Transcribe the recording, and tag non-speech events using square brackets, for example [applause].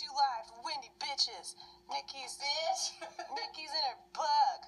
you live Windy Bitches. Nikki's Bitch. [laughs] Nikki's in her bug.